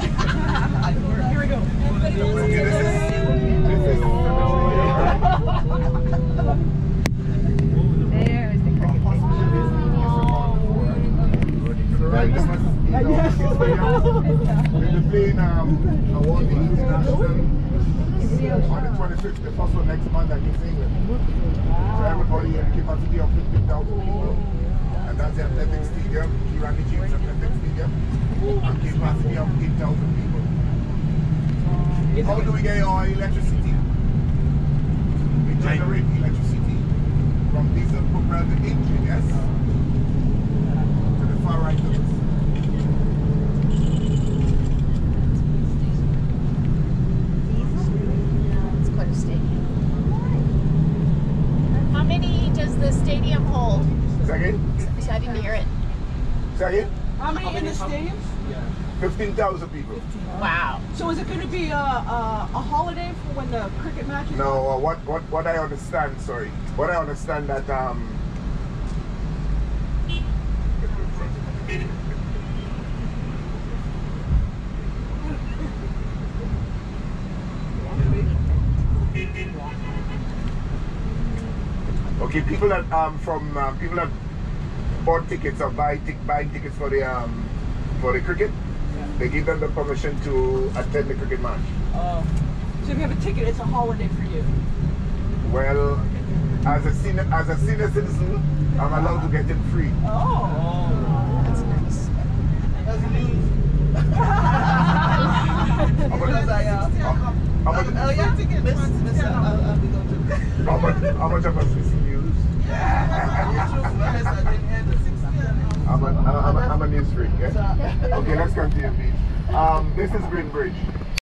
Here we go. There is the um, international on the 25th, the first one next England. Everybody in capacity of 15,000 people. And that's the athletic stadium, Kirani James Athletic 10,000 people. It's How do we get our electricity? We generate electricity from diesel propelled engine, yes? To the far right of us. stadium hold? Second? So I didn't hear it. Second? How How many in the stadium? Yeah. 15,000 people. Wow. So is it going to be a, a, a holiday for when the cricket match is No, uh, what, what, what I understand, sorry, what I understand that, um, okay, people that, um, from, um, people that bought tickets or buy tic- buying tickets for the, um, for the cricket, they give them the permission to attend the cricket match. Oh. So if you have a ticket, it's a holiday for you. Well, as a senior, as a senior citizen, I'm allowed to get it free. Oh. That's nice. How much, Because I, uh, how much, oh, yeah, ticket, miss, miss, I'll, I'll be going to. how much, how much of a CC news? I'm a, I'm a, I'm a news freak, okay? Okay, let's continue, please. Um, this is Green Bridge.